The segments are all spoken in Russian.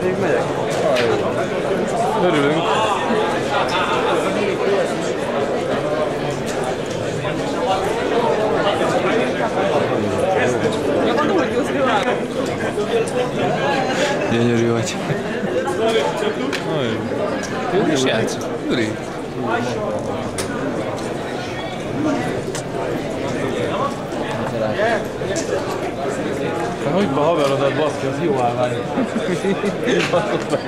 sevmeyek. Hayır. Ürün. Я не ревать. Ты будешь яйца? Смотри. Yeah. Na, hogy ha haverodat baszki, az jó állvány. Baszott meg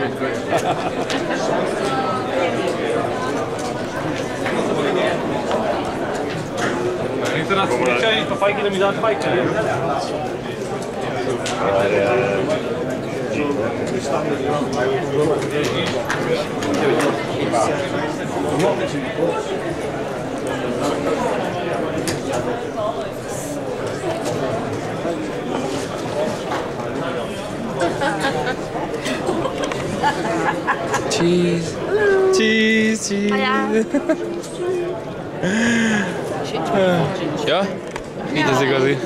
Én teraz chciałem to fajki, mi dać fajkę. Ale... cheese. Hello. Cheese, cheese. ja? Niet dat ik al zie.